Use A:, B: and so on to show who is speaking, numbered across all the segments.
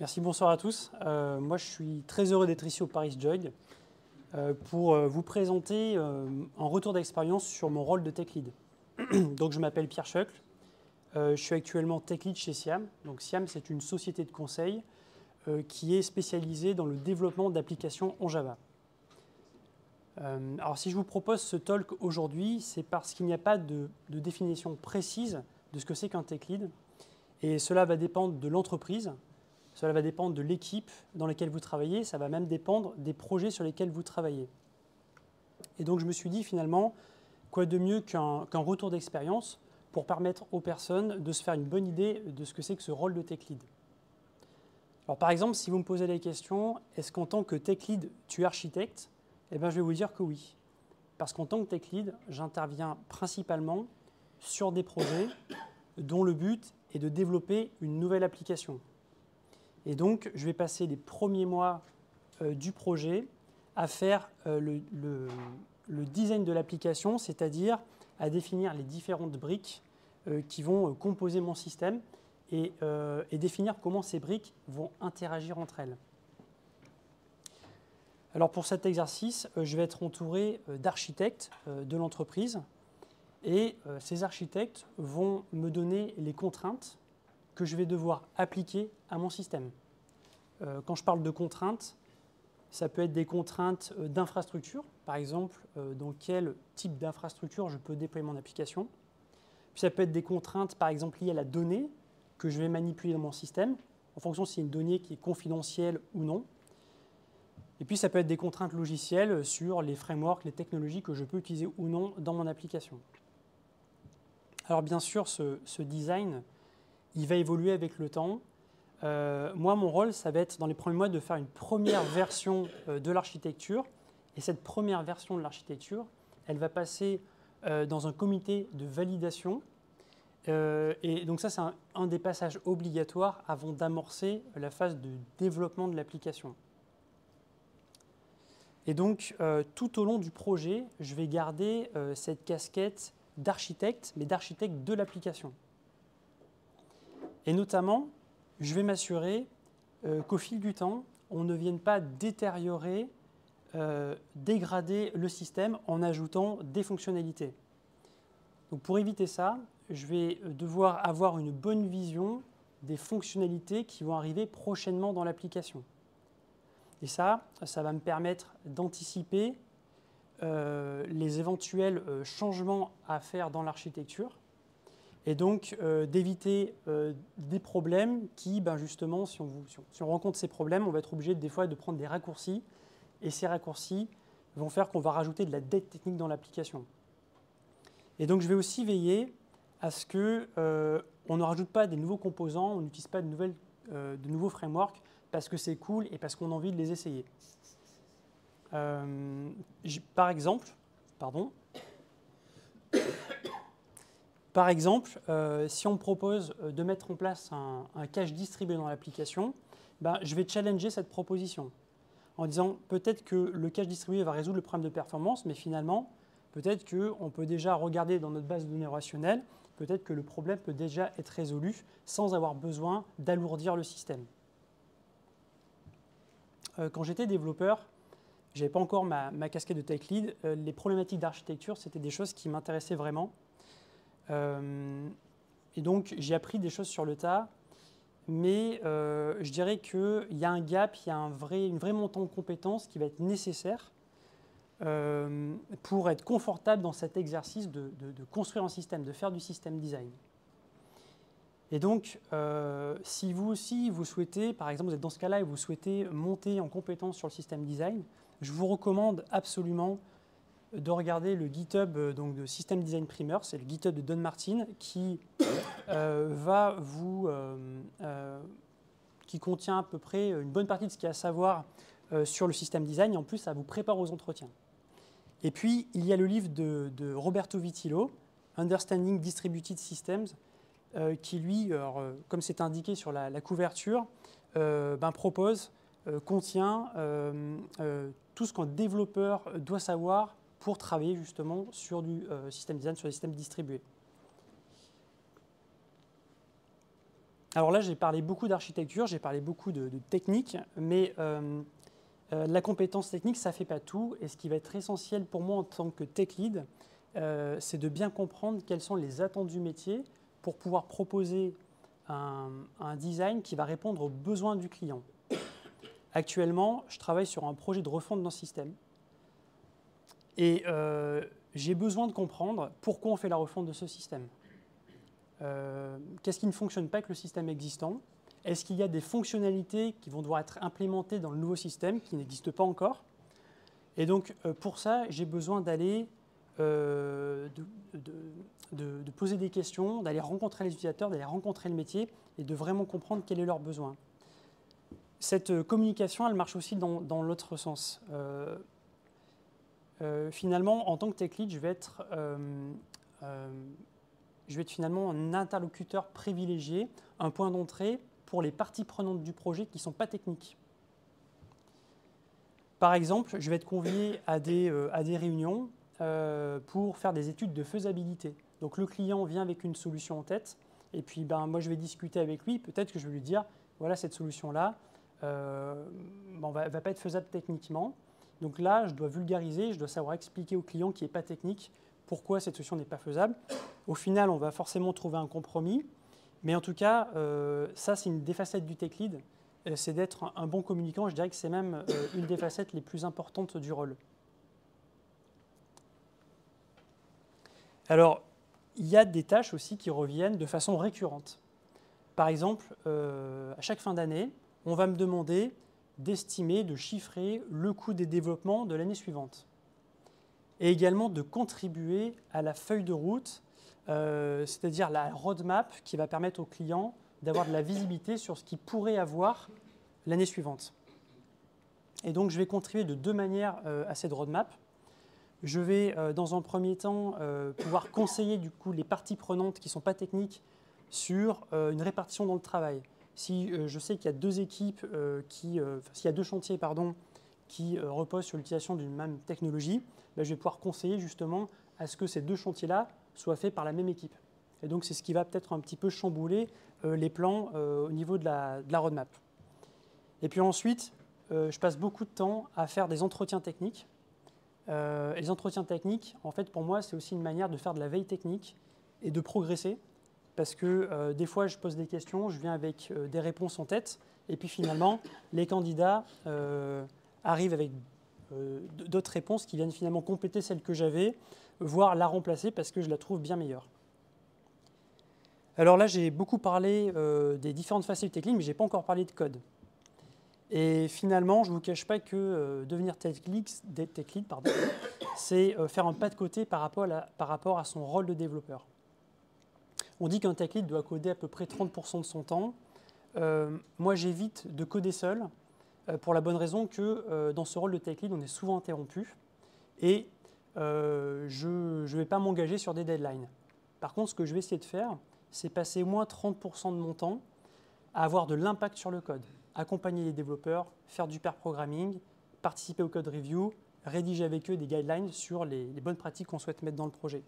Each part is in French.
A: Merci, bonsoir à tous. Euh, moi, je suis très heureux d'être ici au Paris Joy euh, pour euh, vous présenter un retour d'expérience sur mon rôle de tech lead. Donc, je m'appelle Pierre Schöckl. je suis actuellement tech lead chez Siam. Donc, Siam, c'est une société de conseil qui est spécialisée dans le développement d'applications en Java. alors, si je vous propose ce talk aujourd'hui, c'est parce qu'il n'y a pas de, de définition précise de ce que c'est qu'un tech lead. Et cela va dépendre de l'entreprise, cela va dépendre de l'équipe dans laquelle vous travaillez, ça va même dépendre des projets sur lesquels vous travaillez. Et donc je me suis dit finalement, quoi de mieux qu'un retour d'expérience pour permettre aux personnes de se faire une bonne idée de ce que c'est que ce rôle de tech lead? Alors par exemple, si vous me posez la question, est-ce qu'en tant que tech lead, tu es architecte? Eh bien je vais vous dire que oui. Parce qu'en tant que tech lead, j'interviens principalement sur des projets dont le but est de développer une nouvelle application. Et donc, je vais passer les premiers mois euh, du projet à faire euh, le, design de l'application, c'est-à-dire à définir les différentes briques euh, qui vont composer mon système et, définir comment ces briques vont interagir entre elles. Alors pour cet exercice, je vais être entouré d'architectes de l'entreprise et ces architectes vont me donner les contraintes que je vais devoir appliquer à mon système. Euh, quand je parle de contraintes, ça peut être des contraintes euh, d'infrastructure, par exemple, euh, dans quel type d'infrastructure je peux déployer mon application. Puis ça peut être des contraintes, par exemple, liées à la donnée que je vais manipuler dans mon système, en fonction si c'est une donnée qui est confidentielle ou non. Et puis ça peut être des contraintes logicielles sur les frameworks, les technologies que je peux utiliser ou non dans mon application. Alors bien sûr, ce design, il va évoluer avec le temps. Euh, moi, mon rôle, ça va être dans les premiers mois de faire une première version euh, de l'architecture. Et cette première version de l'architecture, elle va passer euh, dans un comité de validation. et donc ça, c'est un, des passages obligatoires avant d'amorcer la phase de développement de l'application. Et donc, tout au long du projet, je vais garder cette casquette d'architecte, mais d'architecte de l'application. Et notamment, je vais m'assurer euh, qu'au fil du temps, on ne vienne pas détériorer, euh, dégrader le système en ajoutant des fonctionnalités. Donc pour éviter ça, je vais devoir avoir une bonne vision des fonctionnalités qui vont arriver prochainement dans l'application. Et ça, ça va me permettre d'anticiper euh, les éventuels changements à faire dans l'architecture et donc euh, d'éviter euh, des problèmes qui, ben justement, si on, on, rencontre ces problèmes, on va être obligé des fois de prendre des raccourcis, et ces raccourcis vont faire qu'on va rajouter de la dette technique dans l'application. Et donc je vais aussi veiller à ce qu'on euh, ne rajoute pas des nouveaux composants, on n'utilise pas de, nouvelles, de nouveaux frameworks parce que c'est cool et parce qu'on a envie de les essayer. par exemple, pardon, par exemple, euh, si on me propose euh, de mettre en place un, cache distribué dans l'application, ben, je vais challenger cette proposition en disant peut-être que le cache distribué va résoudre le problème de performance, mais finalement, peut-être qu'on peut déjà regarder dans notre base de données relationnelle, peut-être que le problème peut déjà être résolu sans avoir besoin d'alourdir le système. Euh, quand j'étais développeur, je n'avais pas encore ma, ma, casquette de tech lead, les problématiques d'architecture, c'était des choses qui m'intéressaient vraiment. Euh, et donc, j'ai appris des choses sur le tas, mais euh, je dirais qu'il y a un gap, il y a un vrai, une vraie montée en compétences qui va être nécessaire euh, pour être confortable dans cet exercice de, construire un système, de faire du système design. Et donc, si vous aussi, vous souhaitez, par exemple, vous êtes dans ce cas-là et vous souhaitez monter en compétence sur le système design, je vous recommande absolument de regarder le GitHub euh, donc, de System Design Primer, c'est le GitHub de Don Martin, qui euh, va vous, euh, qui contient à peu près une bonne partie de ce qu'il y a à savoir sur le système design, et en plus, ça vous prépare aux entretiens. Et puis, il y a le livre de, Roberto Vitillo, Understanding Distributed Systems, qui lui, comme c'est indiqué sur la, couverture, ben, propose, contient tout ce qu'un développeur doit savoir pour travailler justement sur du euh, système design, sur des systèmes distribués. alors là, j'ai parlé beaucoup d'architecture, j'ai parlé beaucoup de, technique, mais la compétence technique, ça ne fait pas tout. Et ce qui va être essentiel pour moi en tant que tech lead, c'est de bien comprendre quels sont les attendus du métier pour pouvoir proposer un, design qui va répondre aux besoins du client. Actuellement, je travaille sur un projet de refonte d'un système. Et euh, j'ai besoin de comprendre pourquoi on fait la refonte de ce système. Euh, qu'est-ce qui ne fonctionne pas avec le système existant? Est-ce qu'il y a des fonctionnalités qui vont devoir être implémentées dans le nouveau système qui n'existent pas encore? Et donc, euh, pour ça, j'ai besoin d'aller de, poser des questions, d'aller rencontrer les utilisateurs, d'aller rencontrer le métier et de vraiment comprendre quel est leur besoin. Cette communication, elle marche aussi dans, l'autre sens. Euh, finalement, en tant que tech lead, je vais être, je vais être finalement un interlocuteur privilégié, un point d'entrée pour les parties prenantes du projet qui ne sont pas techniques. Par exemple, je vais être convié à des, à des réunions pour faire des études de faisabilité. Donc le client vient avec une solution en tête, et puis ben, moi je vais discuter avec lui, peut-être que je vais lui dire, voilà cette solution-là, euh, ne va, va, pas être faisable techniquement. Donc là, je dois vulgariser, je dois savoir expliquer au client qui n'est pas technique pourquoi cette solution n'est pas faisable. Au final, on va forcément trouver un compromis, mais en tout cas, euh, ça c'est une des facettes du tech lead, euh, c'est d'être un, bon communicant. Je dirais que c'est même euh, une des facettes les plus importantes du rôle. Alors, il y a des tâches aussi qui reviennent de façon récurrente. Par exemple, à chaque fin d'année, on va me demander d'estimer, de chiffrer le coût des développements de l'année suivante. Et également de contribuer à la feuille de route, euh, c'est-à-dire la roadmap qui va permettre aux clients d'avoir de la visibilité sur ce qu'ils pourraient avoir l'année suivante. Et donc je vais contribuer de deux manières euh, à cette roadmap. Je vais, euh, dans un premier temps, pouvoir conseiller du coup les parties prenantes qui ne sont pas techniques sur une répartition dans le travail. Si je sais qu'il y a deux équipes qui, s'il y a deux chantiers pardon, qui reposent sur l'utilisation d'une même technologie, ben, je vais pouvoir conseiller justement à ce que ces deux chantiers-là soient faits par la même équipe. Et donc c'est ce qui va peut-être un petit peu chambouler les plans au niveau de la, de la, roadmap. Et puis ensuite, je passe beaucoup de temps à faire des entretiens techniques euh, les entretiens techniques, en fait, pour moi, c'est aussi une manière de faire de la veille technique et de progresser. Parce que euh, des fois, je pose des questions, je viens avec euh, des réponses en tête, et puis finalement, les candidats arrivent avec d'autres réponses qui viennent finalement compléter celles que j'avais, voire la remplacer parce que je la trouve bien meilleure. Alors là, j'ai beaucoup parlé des différentes facettes techniques, mais je n'ai pas encore parlé de code. Et finalement, je ne vous cache pas que euh, devenir tech lead, c'est euh, faire un pas de côté par rapport, à par rapport, à son rôle de développeur. On dit qu'un tech lead doit coder à peu près 30% de son temps. Euh, moi, j'évite de coder seul pour la bonne raison que dans ce rôle de tech lead, on est souvent interrompu et je ne vais pas m'engager sur des deadlines. Par contre, ce que je vais essayer de faire, c'est passer au moins 30% de mon temps à avoir de l'impact sur le code accompagner les développeurs, faire du pair programming, participer au code review, rédiger avec eux des guidelines sur les, bonnes pratiques qu'on souhaite mettre dans le projet.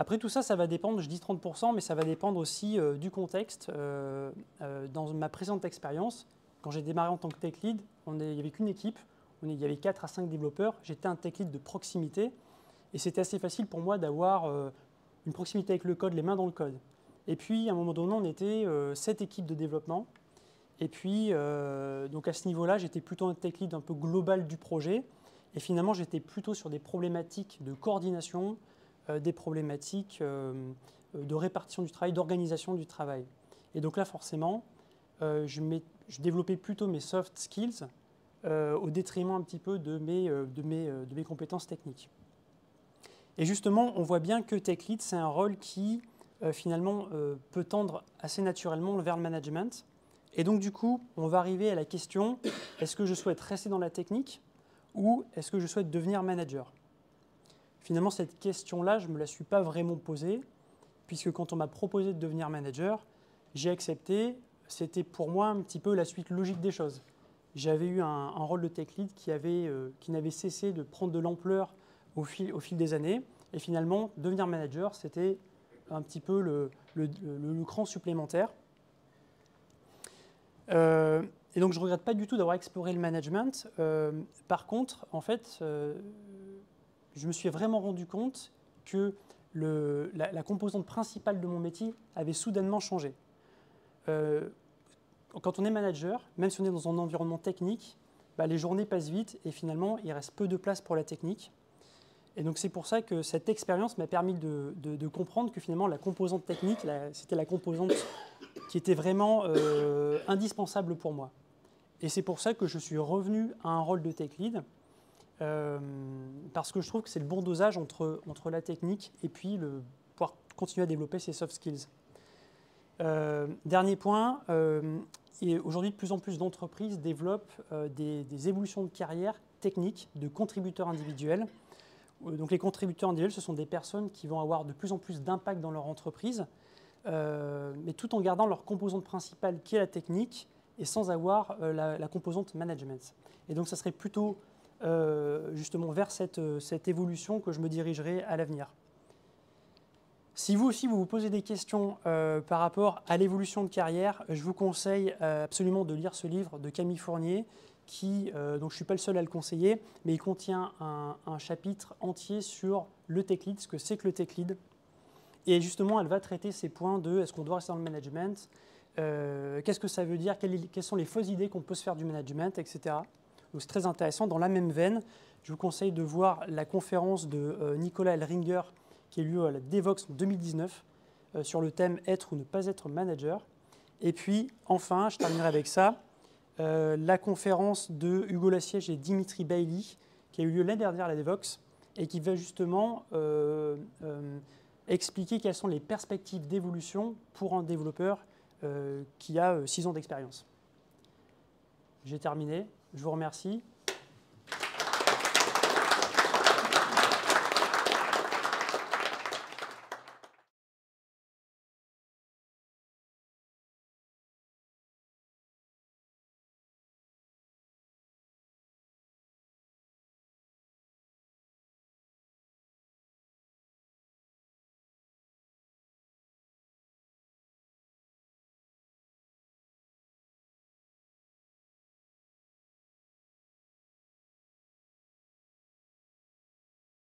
A: Après tout ça, ça va dépendre, je dis 30%, mais ça va dépendre aussi euh, du contexte. Euh, euh, dans ma précédente expérience, quand j'ai démarré en tant que tech lead, on il n'y avait qu'une équipe, il y avait 4 à 5 développeurs, j'étais un tech lead de proximité, et c'était assez facile pour moi d'avoir une proximité avec le code, les mains dans le code. Et puis, à un moment donné, on était sept équipes de développement. Et puis, donc à ce niveau-là, j'étais plutôt un tech lead un peu global du projet. Et finalement, j'étais plutôt sur des problématiques de coordination, des problématiques de répartition du travail, d'organisation du travail. Et donc là, forcément, je, je, développais plutôt mes soft skills au détriment un petit peu de mes, compétences techniques. Et justement, on voit bien que tech lead, c'est un rôle qui euh, finalement euh, peut tendre assez naturellement vers le management. Et donc du coup, on va arriver à la question, est-ce que je souhaite rester dans la technique ou est-ce que je souhaite devenir manager? Finalement, cette question-là, je ne me la suis pas vraiment posée, puisque quand on m'a proposé de devenir manager, j'ai accepté, c'était pour moi un petit peu la suite logique des choses. J'avais eu un, rôle de tech lead euh, qui n'avait cessé de prendre de l'ampleur au fil, au fil des années, et finalement, devenir manager, c'était un petit peu le, le, cran supplémentaire. Euh, et donc je ne regrette pas du tout d'avoir exploré le management. Euh, par contre, en fait, je me suis vraiment rendu compte que la, composante principale de mon métier avait soudainement changé. quand on est manager, même si on est dans un environnement technique, bah, les journées passent vite et finalement, il reste peu de place pour la technique. Et donc c'est pour ça que cette expérience m'a permis de, comprendre que finalement la composante technique, c'était la composante qui était vraiment euh, indispensable pour moi. Et c'est pour ça que je suis revenu à un rôle de tech lead, euh, parce que je trouve que c'est le bon dosage entre, entre la technique et puis le, pouvoir continuer à développer ses soft skills. Euh, dernier point, aujourd'hui de plus en plus d'entreprises développent des, des évolutions de carrière techniques de contributeurs individuels euh, donc les contributeurs individuels, ce sont des personnes qui vont avoir de plus en plus d'impact dans leur entreprise, euh, mais tout en gardant leur composante principale qui est la technique et sans avoir euh, la, composante management. Et donc ça serait plutôt justement vers cette, cette, évolution que je me dirigerai à l'avenir. Si vous aussi vous posez des questions par rapport à l'évolution de carrière, je vous conseille absolument de lire ce livre de Camille Fournier qui, euh, donc je ne suis pas le seul à le conseiller, mais il contient un, chapitre entier sur le tech lead, ce que c'est que le tech lead. Et justement, elle va traiter ces points de est-ce qu'on doit rester dans le management, euh, qu'est-ce que ça veut dire, quelles, sont les fausses idées qu'on peut se faire du management, etc. C'est très intéressant. Dans la même veine, je vous conseille de voir la conférence de euh, Nicolas Elringer qui a eu lieu à la Devox en 2019 sur le thème être ou ne pas être manager. Et puis, enfin, je terminerai avec ça. Euh, la conférence de Hugo Lassiège et Dimitri Bailey, qui a eu lieu l'année dernière à la Devox, et qui va justement euh, euh, expliquer quelles sont les perspectives d'évolution pour un développeur qui a 6 ans d'expérience. J'ai terminé, je vous remercie.